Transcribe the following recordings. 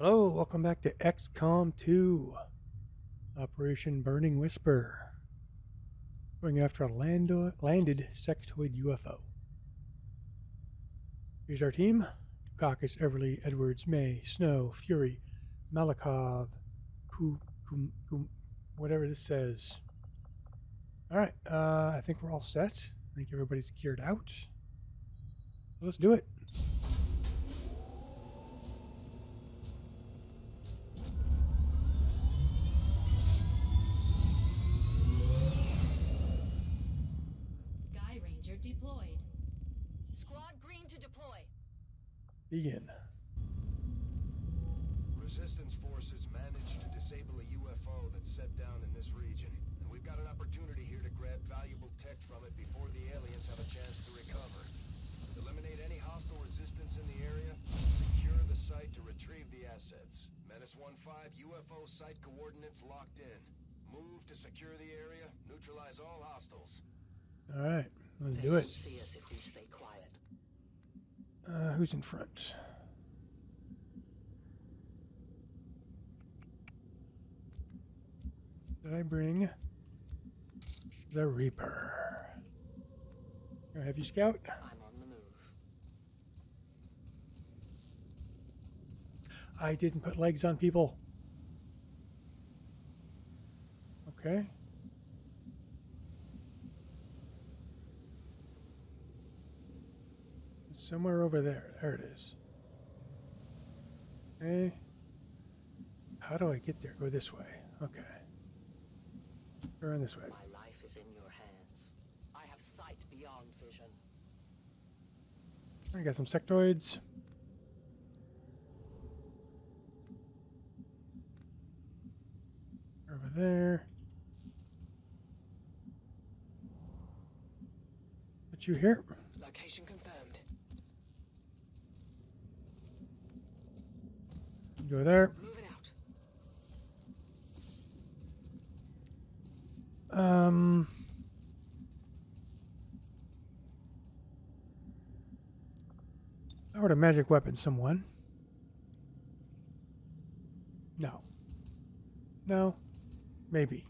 Hello, welcome back to XCOM 2 Operation Burning Whisper. Going after a lando- landed sectoid UFO. Here's our team Dukakis, Everly, Edwards, May, Snow, Fury, Malakov, whatever this says. Alright, uh, I think we're all set. I think everybody's geared out. Let's do it. Skyranger deployed. Squad green to deploy. Begin. Resistance forces managed to disable a UFO that's set down in this region. And we've got an opportunity here to grab valuable tech from it before the aliens have a chance to recover. Eliminate any hostile resistance in the area. Secure the site to retrieve the assets. Menace 1-5, UFO site coordinates locked in. Move to secure the area. Neutralize all hostiles. Alright, let's They do won't it. see us if we stay quiet. Uh, who's in front? Did I bring the Reaper? Can I have you scout? I'm on the move. I didn't put legs on people. Okay. Somewhere over there. There it is. Okay. How do I get there? Go this way. Okay. Around this way. My life is in your hands. I have sight beyond vision. I got some sectoids. Over there. Put you here. Location confirmed. Go there. Um. I would a magic weapon, someone. No. No. Maybe.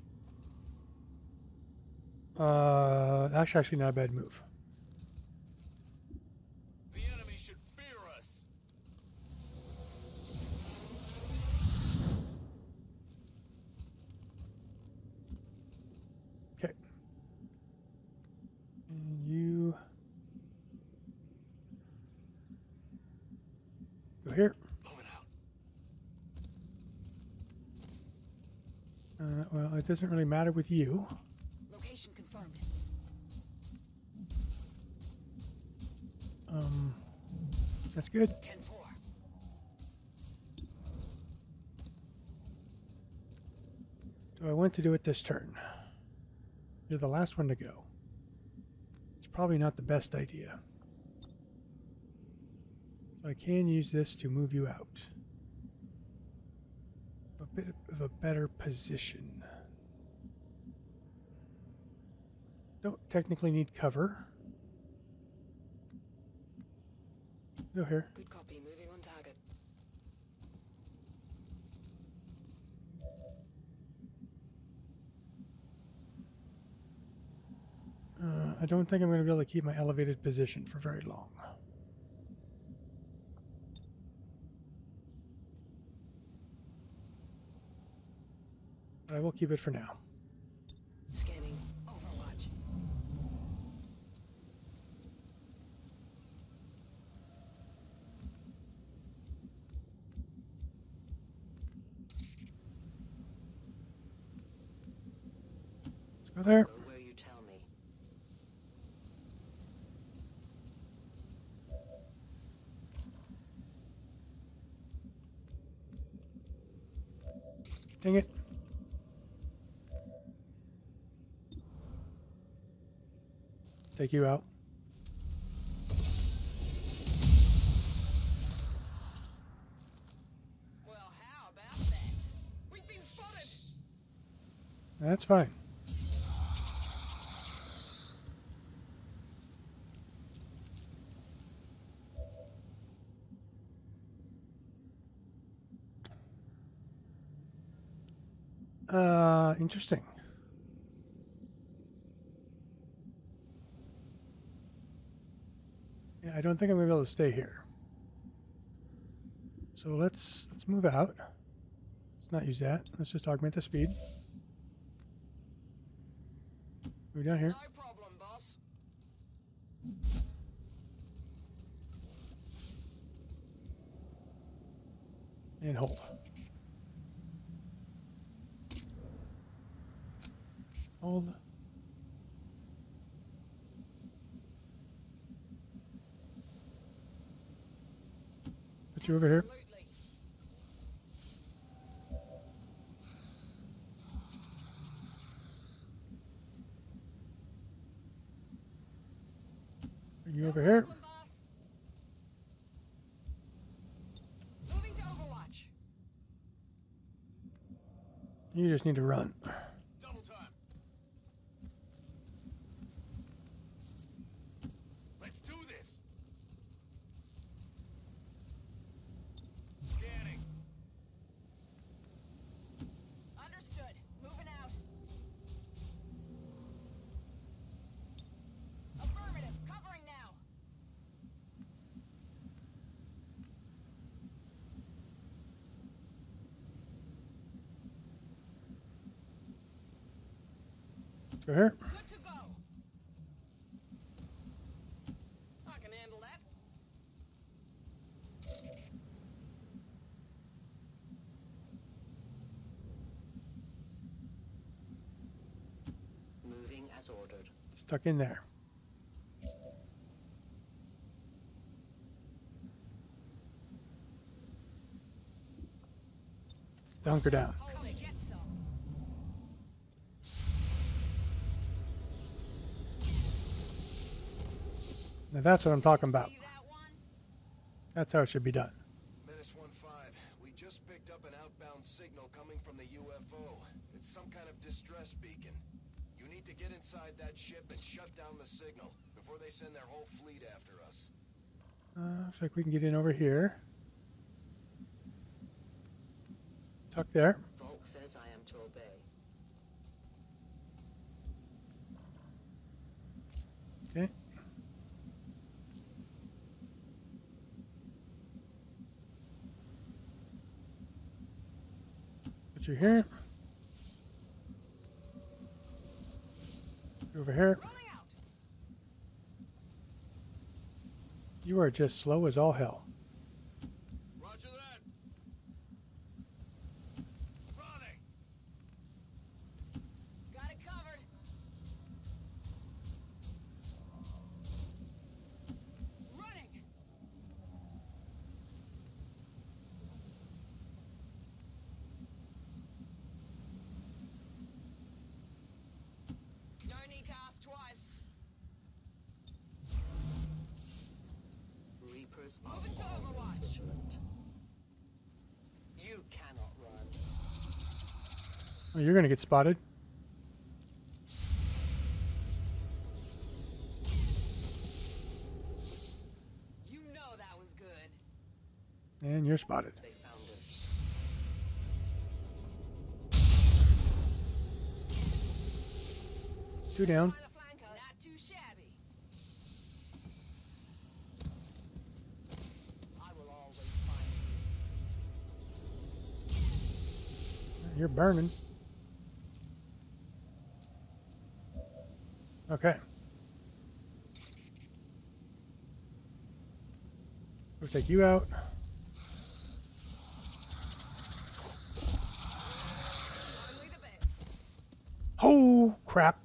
Uh, that's actually not a bad move. The enemy should fear us. Okay. And you go here. Moving out. Uh, well, it doesn't really matter with you. Location confirmed. Um, that's good. 10-4. Do I want to do it this turn? You're the last one to go. It's probably not the best idea. So I can use this to move you out. A bit of a better position. Don't technically need cover. Go here. Good copy. Moving on target. Uh, I don't think I'm going to be able to keep my elevated position for very long. But I will keep it for now. Scanning. Overwatch. Let's there. Where you tell me. Dang it. Take you out. Well, how about that? We've been spotted. That's fine. Uh, interesting. Yeah, I don't think I'm gonna be able to stay here. So let's let's move out. Let's not use that. Let's just augment the speed. Move down here. No problem, boss. and hold. Hold. Put you over here. Absolutely. Bring you over here. Problem, boss. Moving to Overwatch. You just need to run. Double time. Let's do this. Scanning. Understood. Moving out. Affirmative. Covering now. Go here. Good to go. I can handle that. Moving as ordered. Stuck in there. Hunker down. Now that's what I'm talking about. See that one? That's how it should be done. Menace 1-5, we just picked up an outbound signal coming from the UFO. It's some kind of distress beacon. You need to get inside that ship and shut down the signal before they send their whole fleet after us. Uh, looks like we can get in over here. Tuck there. Volk says I am to obey. Okay. Put you here. You Over here. You are just slow as all hell. Roger that. Running. Got it covered. Running. No need to ask twice. Reapers Moving to Overwatch. Vigilant. You cannot run. Oh, you're gonna get spotted. You know that was good. And you're spotted. They found us. Two down. Find a flanker. Not too shabby. I will always find you. You're burning. Okay. We'll take you out. Oh crap!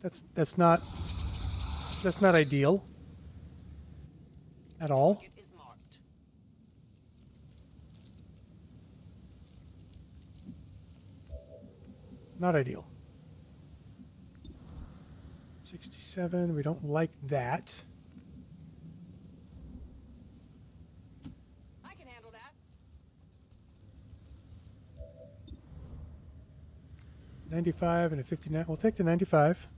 That's that's not that's not ideal at all. It is marked. Not ideal. 67, we don't like that. I can handle that. 95 and a 59. We'll take the 95.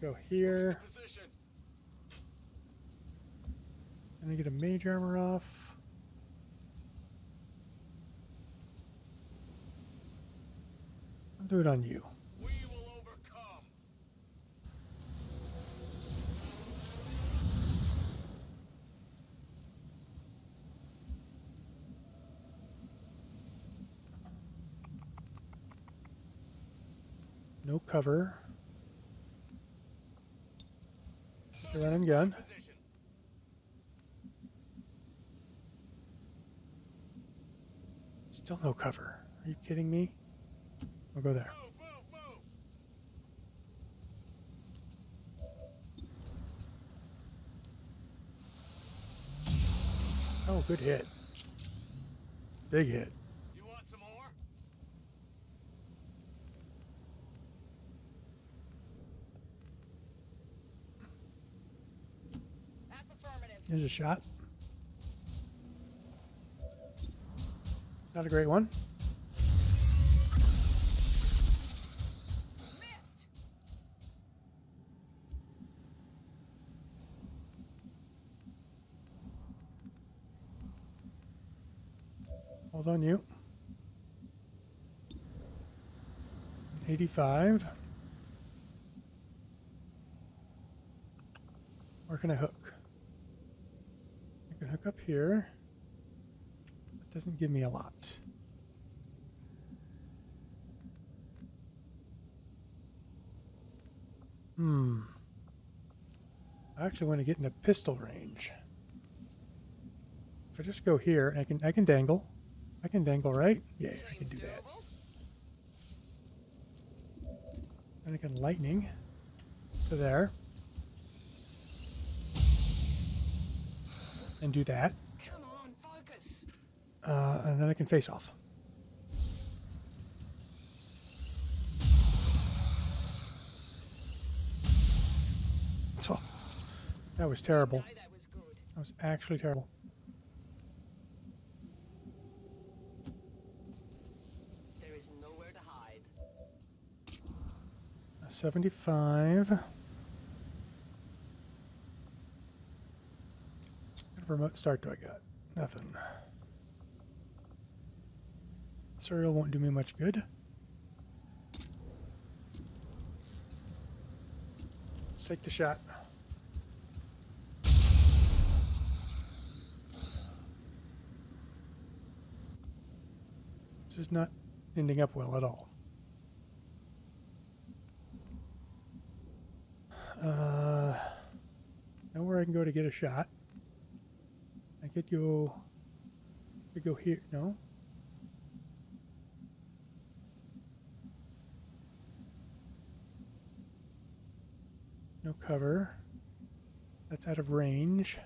Go here. And I get a mage armor off. I'll do it on you. We will overcome. No cover. Just a run and gun. Still no cover. Are you kidding me? I'll go there. Oh, good hit. Big hit. You want some more? That's affirmative. Here's a shot. Not a great one. Hold on, you. 85. Where can I hook? Hook up here. It doesn't give me a lot. Hmm. I actually want to get into pistol range. If I just go here, I can I can dangle. I can dangle, right? Yeah, I can do that. And I can lightning to there. And do that. Come on, focus. Uh, and then I can face off. So, that was terrible. That was. That was actually terrible. There is nowhere to hide. A 75. What kind of remote start do I got? Nothing. Serial won't do me much good. Let's take the shot. This is not ending up well at all. Uh, know where I can go to get a shot. I could go. Could go here. No. No cover. That's out of range.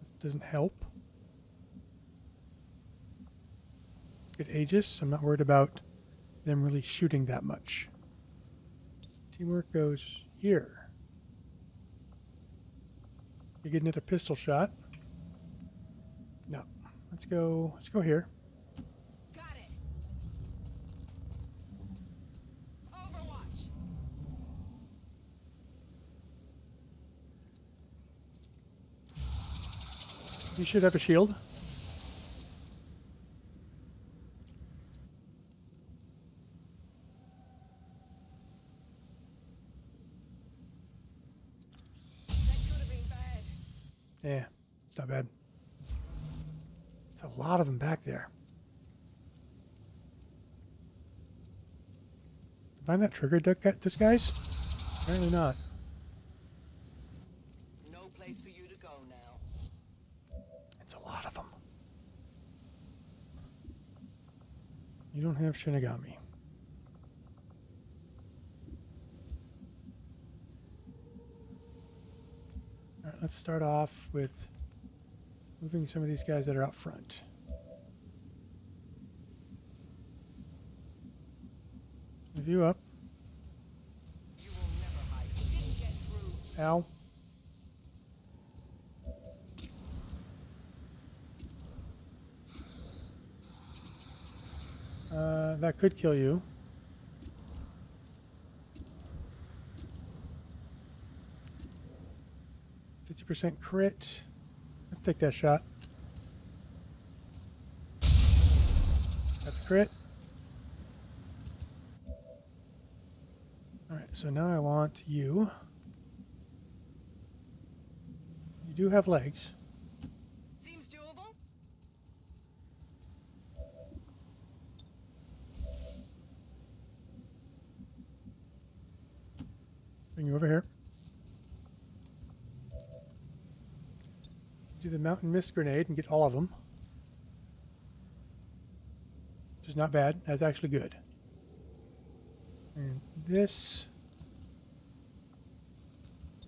This doesn't help. Get Aegis. I'm not worried about them really shooting that much. Teamwork goes here. You getting at a pistol shot? No. Let's go. Let's go here. Got it. Overwatch. You should have a shield. That could have been bad. Yeah, it's not bad. It's a lot of them back there. Find that trigger duck at this guy's? Apparently not. No place for you to go now. It's a lot of them. You don't have Shinigami. Alright, let's start off with moving some of these guys that are out front. You up. Ow. Uh, that could kill you. Fifty percent crit. Let's take that shot. That's crit. So now I want you. You do have legs. Seems doable. Bring you over here. Do the mountain mist grenade and get all of them. Which is not bad. That's actually good. And this.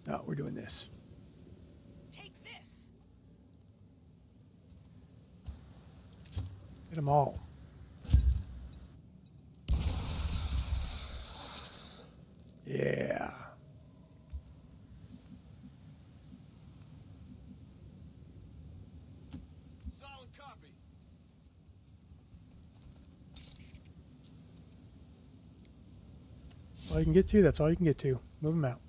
No, we're doing this. Take this. Get them all. Yeah. Solid copy. All you can get to, that's all you can get to. Move them out.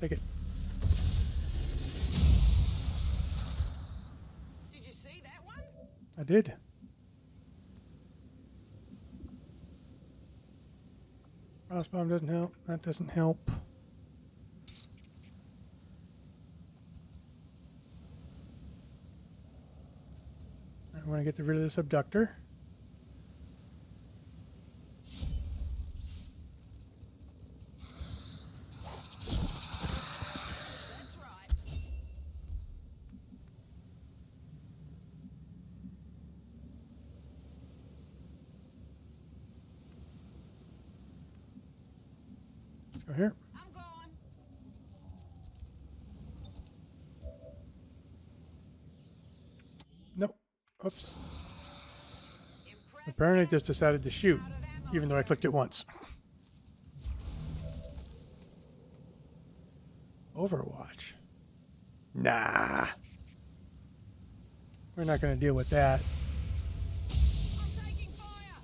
Take it. Did you see that one? I did. Frost bomb doesn't help. That doesn't help. I want to get rid of this abductor. That's right. Let's go here. I'm going. Nope. Oops. It just decided to shoot, Out of ammo even though I clicked it once. Overwatch. Nah. We're not going to deal with that. I'm taking fire.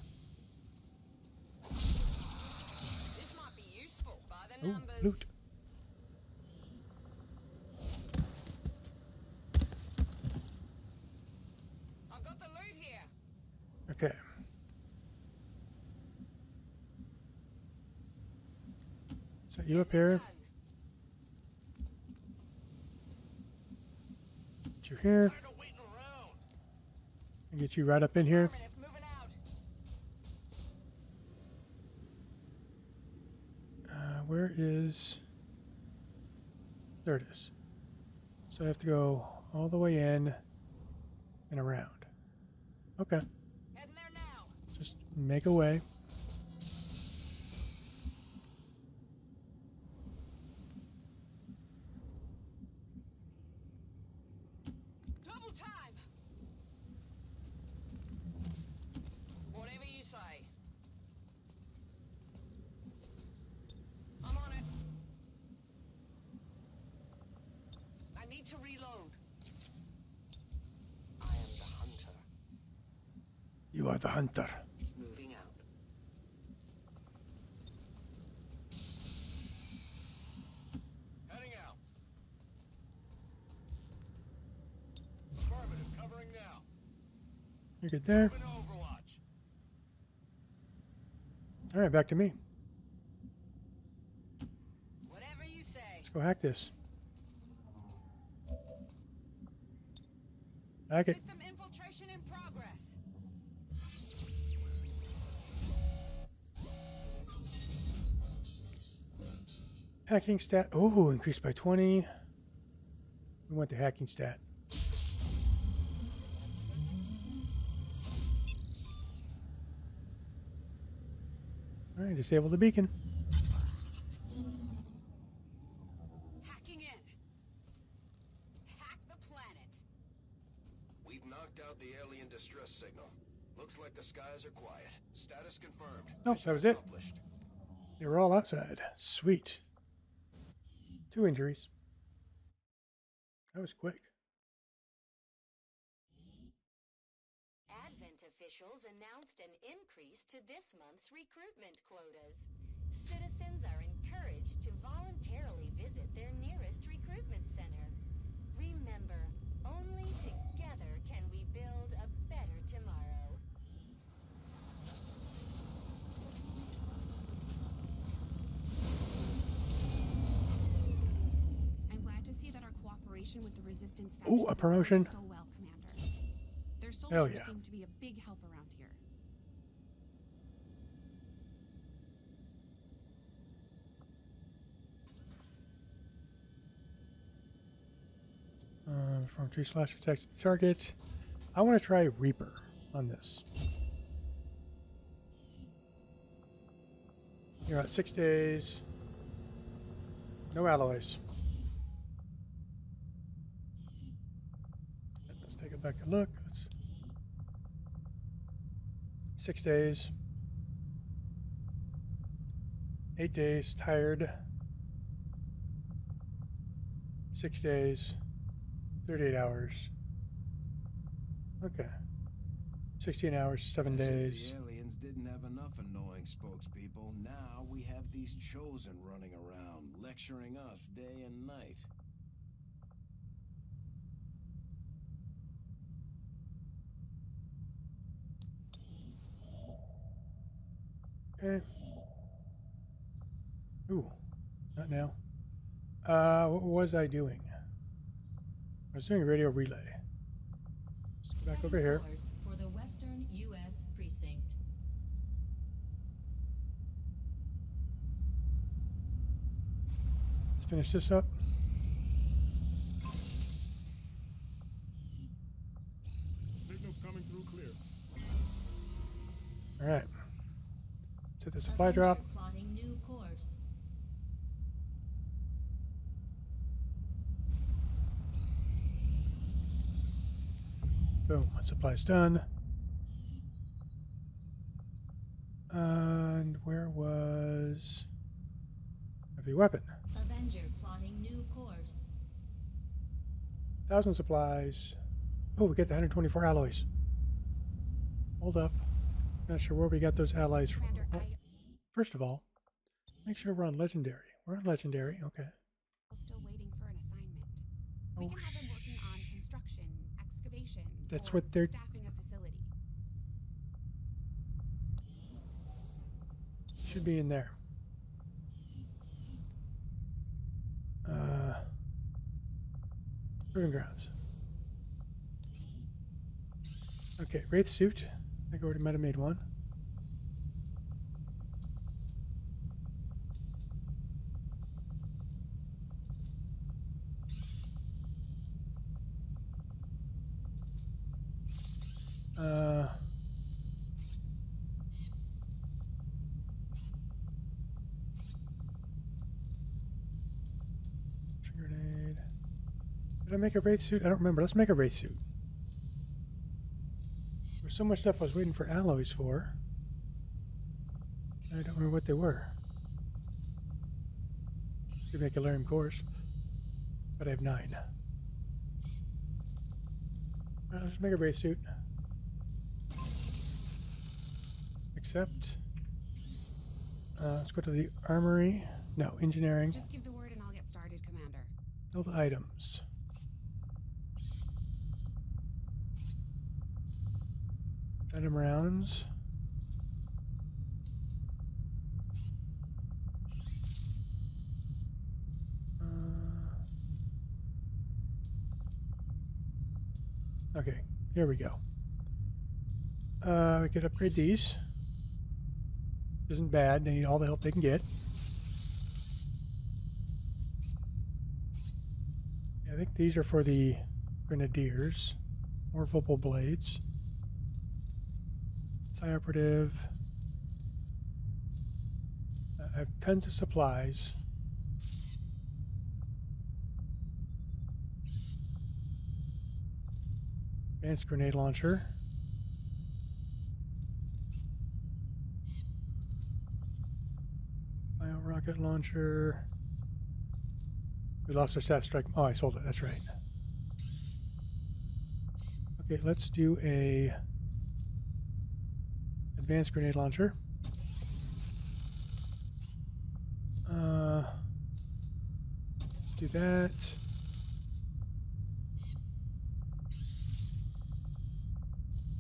This might be useful by the Ooh, numbers. loot. I've got the loot here. Okay. Set you up here. Get you here. Tired of waiting around. And get you right up in here. Affirmative, moving out. Uh, where is... There it is. So I have to go all the way in and around. Okay. Heading there now. Just make a way. Double time. Whatever you say. I'm on it. I need to reload. I am the hunter. You are the hunter. Moving out. Heading out. Affirmative, covering now. You're good there. Moving to Overwatch. All right, back to me. Whatever you say. Let's go hack this. Hack it. Hacking stat. Oh, increased by 20. We went to hacking stat. All right, disable the beacon. Hacking in. Hack the planet. We've knocked out the alien distress signal. Looks like the skies are quiet. Status confirmed. Oh, that was it. They were all outside. Sweet. Two injuries. That was quick. Advent officials announced an increase to this month's recruitment quotas. Citizens are encouraged to voluntarily visit their nearest recruitment center. Remember, only together can we build a better tomorrow. I'm glad to see that our cooperation with the resistance Ooh, a promotion. so well, Commander. Their Hell yeah. seem to be a big help around here. Uh, from tree slash protect the target. I want to try Reaper on this. You're at six days. No alloys. Let's take a back a look. Let's six days. Eight days tired. Six days. 38 hours. Okay. 16 hours, 7 As if days. The aliens didn't have enough annoying spokespeople. Now we have these chosen running around, lecturing us day and night. Okay. Ooh, not now. Uh, what was I doing? I was doing a radio relay. Let's go back over here. For the Western U.S. precinct. Let's finish this up. Supply drop. Plotting new course. Boom. Supply's done. And where was heavy weapon? Avenger plotting new course. Thousand supplies. Oh, we get the 124 alloys. Hold up. Not sure where we got those alloys from. Commander, Well, I First of all, make sure we're on legendary. We're on legendary. Okay. still waiting for an assignment. We Oh, can have them working on construction, excavation, That's what they're- staffing a facility. Should be in there. Uh, proving grounds. Okay, wraith suit. I think I already might have made one. Uh, grenade. Did I make a wraith suit? I don't remember. Let's make a wraith suit. There's so much stuff I was waiting for alloys for. I don't remember what they were. Could make Elerium cores, but I have nine. Uh, let's make a wraith suit. Accept. Uh, let's go to the armory. No, engineering. Just give the word and I'll get started, Commander. Build items. Venom rounds. Uh, okay, here we go. Uh, we could upgrade these. Isn't bad. They need all the help they can get. I think these are for the grenadiers. More Vorpal blades. Operative. I have tons of supplies. Advanced grenade launcher. Bio rocket launcher. We lost our stat strike. Oh, I sold it. That's right. Okay, let's do a advanced grenade launcher. Uh, let's do that.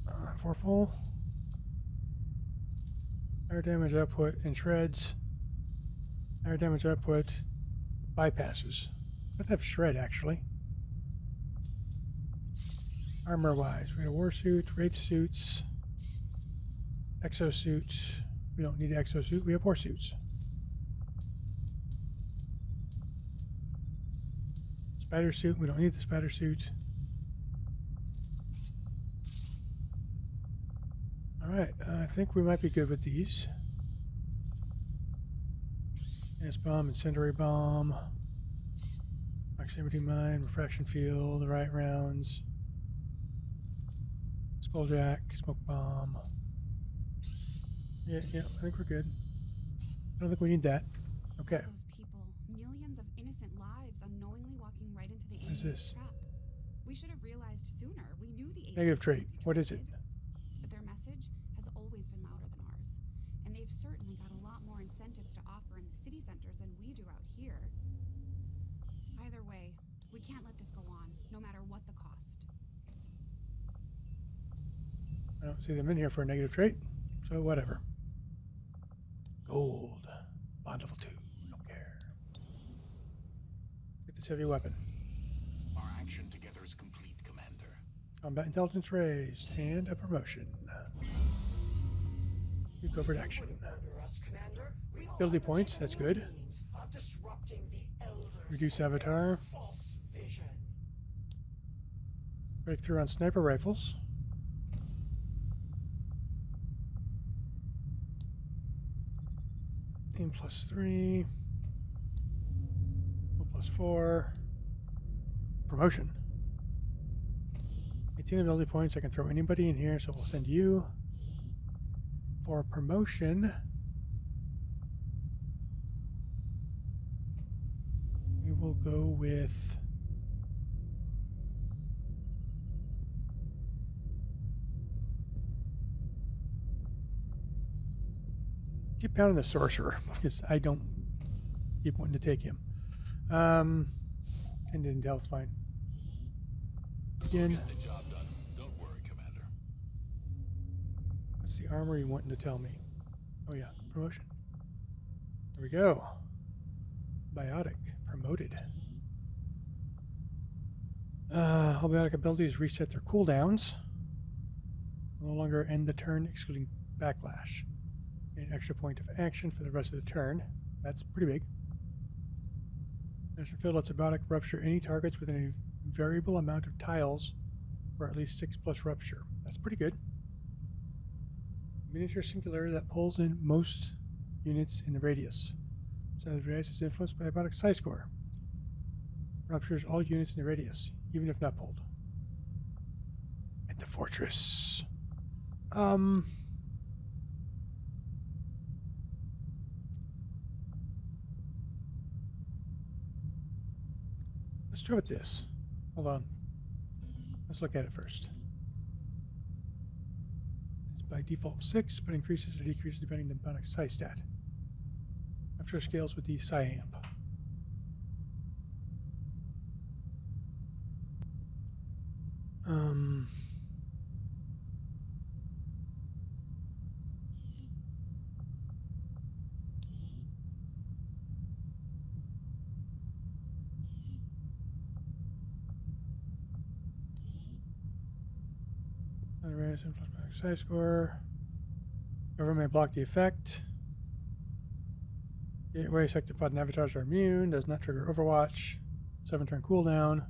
Uh, four pull. Higher damage output and shreds. Higher damage output bypasses. Let's have shred actually. Armor wise, we got a war suit, wraith suits, exosuit. We don't need exosuit, we have war suits. Spider suit, we don't need the spider suit. Alright, uh, I think we might be good with these. S bomb, incendiary bomb, proximity mine, refraction field, the right rounds, skulljack, smoke bomb. Yeah, yeah, I think we're good. I don't think we need that. Okay. Those people, millions of innocent lives unknowingly walking right into the What is this? trap. We should have realized sooner. We knew the Negative trait. What is it? But their message has always been louder than ours. And they've certainly got a lot more incentives to offer in the city centers than we do out here. Either way, we can't let this go on, no matter what the cost. I don't see them in here for a negative trait, so whatever. Gold. Bond level 2. Don't care. Get this heavy weapon. Our action together is complete, Commander. Combat intelligence raised and a promotion. New covert action. Ability points, that's good. Reduce avatar. Breakthrough on sniper rifles. Aim plus three. Plus four. Promotion. 18 ability points. I can throw anybody in here, so we'll send you for promotion. We will go with. Keep pounding the sorcerer because I don't keep wanting to take him. Um, and intel's fine. Again. Get the job done. Don't worry, Commander. What's the armor you wanting to tell me? Oh yeah, promotion. There we go. Biotic promoted. Uh, all biotic abilities reset their cooldowns. No longer end the turn, excluding backlash. An extra point of action for the rest of the turn. That's pretty big. Master Field lets a rupture any targets within a variable amount of tiles for at least six plus rupture. That's pretty good miniature singularity that pulls in most units in the radius. So the radius is influenced by about psi score. Ruptures all units in the radius, even if not pulled. And the fortress. Um. Let's try with this. Hold on. Let's look at it first. It's by default 6, but increases or decreases depending on the psi stat. Sure scales with the psi amp. Um, Other raise psi score. Government may block the effect. Gateway sectopod and avatars are immune. Does not trigger Overwatch. Seven turn cooldown.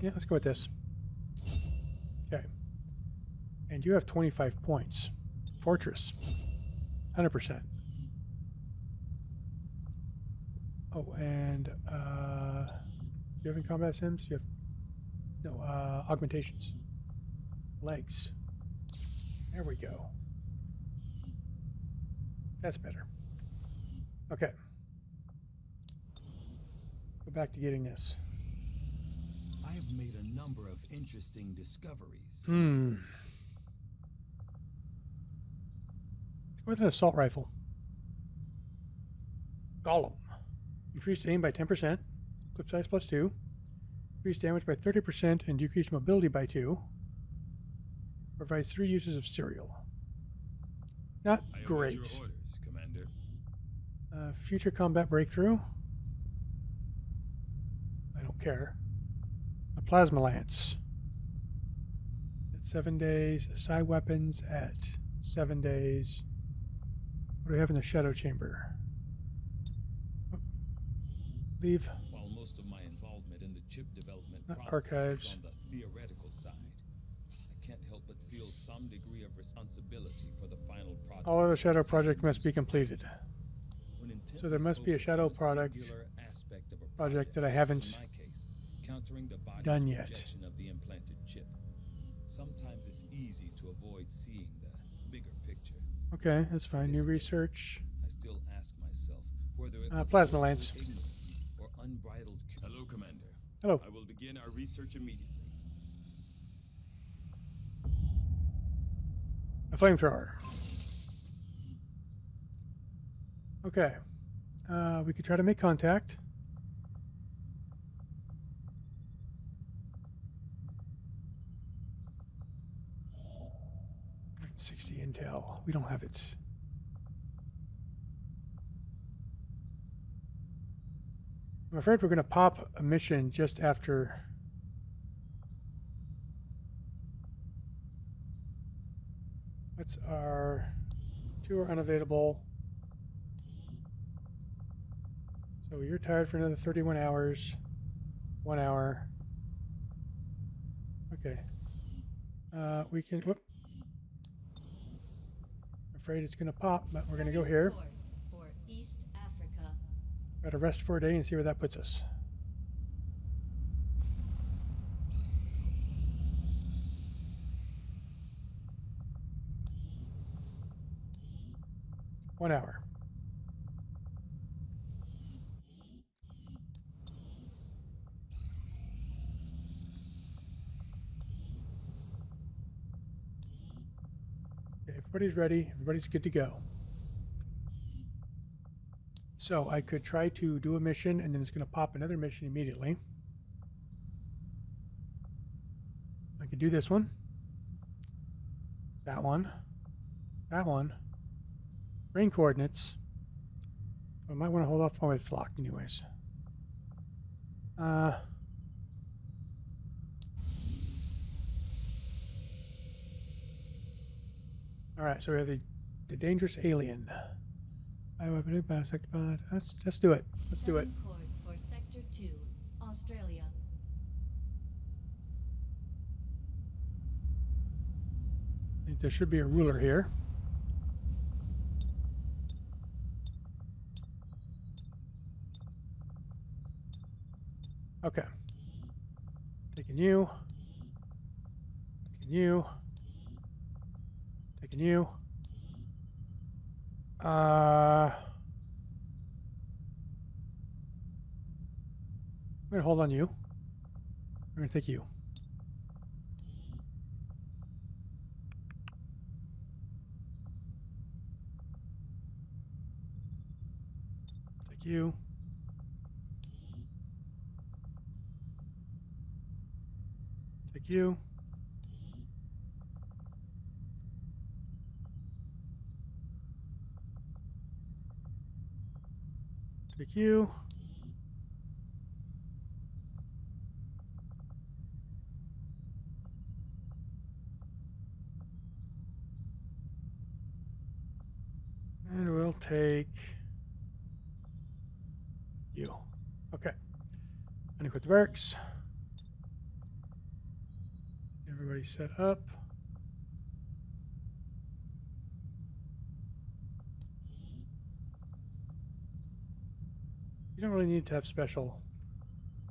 Yeah, let's go with this. Okay. And you have 25 points. Fortress. 100%. Oh, and uh, you have any combat sims? You have no uh, augmentations. Legs. There we go. That's better. Okay. Go back to getting this. I have made a number of interesting discoveries. Hmm. Let's go with an assault rifle. Golem. Increased aim by 10%. Clip size plus 2. Increased damage by 30% and decreased mobility by 2. Provides three uses of cereal. Not great. orders, Commander. Uh, future combat breakthrough. I don't care. A plasma lance. At seven days. Side weapons at seven days. What do we have in the shadow chamber? Leave. While most of my involvement in the chip development Not process archives. on the theoretical side, I can't help but feel some degree of responsibility for the final product. All other shadow of project must be completed. So there must be a shadow focused on a product- singular aspect of a project that I haven't my case, countering the body's done yet. of the implanted chip. Sometimes it's easy to avoid seeing the bigger picture. Okay, that's fine. New research. I still ask myself whether it Uh, plasma lance. Unbridled Hello, Commander. Hello. I will begin our research immediately. A flamethrower. Okay. Uh, we could try to make contact. Sixty intel. We don't have it. I'm afraid we're going to pop a mission just after. What's our two are unavailable. So you're tired for another 31 hours. One hour. Okay. Uh, we can. Whoop. I'm afraid it's going to pop, but we're going to go here. Got to rest for a day and see where that puts us. One hour. Everybody's ready. Everybody's good to go. So I could try to do a mission and then it's going to pop another mission immediately. I could do this one. That one. That one. Brain coordinates. I might want to hold off. Oh, it's locked anyways. Uh. All right, so we have the, the dangerous alien. I believe bisect pod. Let's let's do it. Let's do it. Course for Sector 2, Australia. I think there should be a ruler here. Okay. Taking you. Taking you. Taking you. Uh. I'm gonna hold on you. We're gonna take you. Take you. Take you. Take you. And we'll take you. Okay. Unequip the barracks. Everybody set up. Don't really need to have special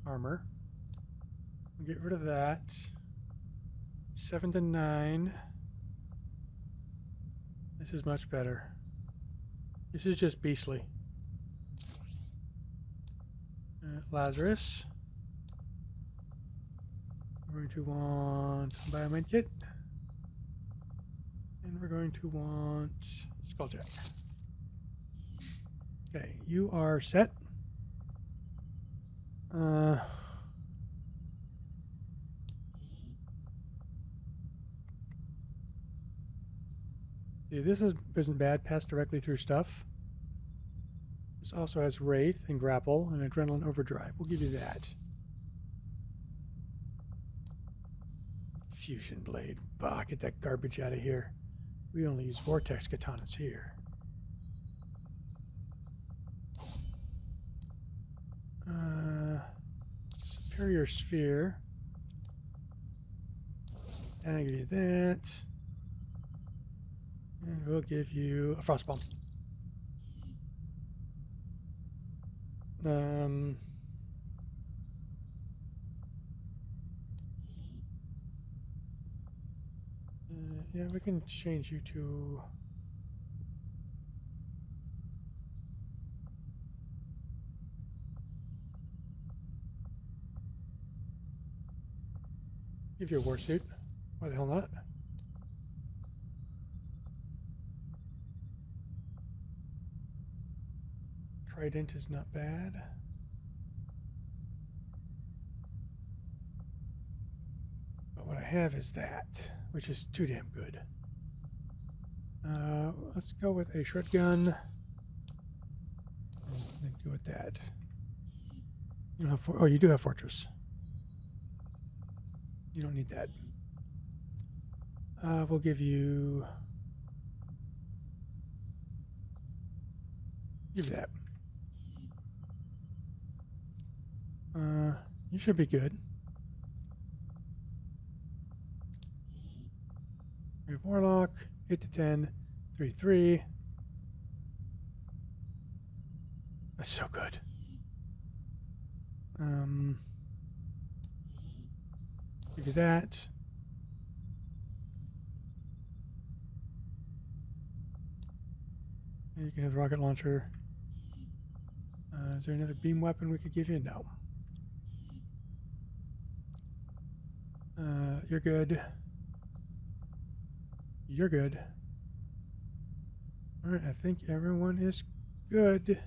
armor. We'll get rid of that. Seven to nine. This is much better. This is just beastly. Uh, Lazarus. We're going to want biomed kit. And we're going to want skulljack. Okay, you are set. Uh, see, this is, isn't bad. Pass directly through stuff. This also has Wraith and Grapple and Adrenaline Overdrive. We'll give you that. Fusion Blade. Bah, get that garbage out of here. We only use Vortex katanas here. Uh, Superior Sphere. And I'll give you that. And we'll give you a Frost Bomb. Um... Uh, yeah, we can change you to Give you a war suit. Why the hell not? Trident is not bad. But what I have is that, which is too damn good. Uh, let's go with a shotgun. And go with that. You don't have for oh, you do have fortress. You don't need that. Uh, we'll give you. Give that. Uh, you should be good. We have Warlock, 8 to 10, 3 3. That's so good. Um, give you that. And you can have the rocket launcher. Uh, is there another beam weapon we could give you? No. Uh, you're good. You're good. Alright, I think everyone is good.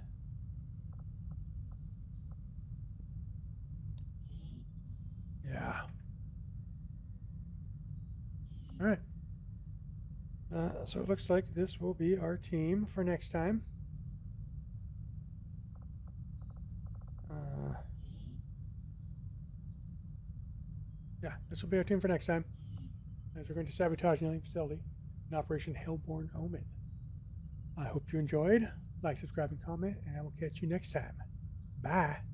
Yeah. Alright. Uh, so it looks like this will be our team for next time. Uh, yeah, this will be our team for next time. As we're going to sabotage an alien facility in Operation Hellborn Omen. I hope you enjoyed. Like, subscribe, and comment, and I will catch you next time. Bye.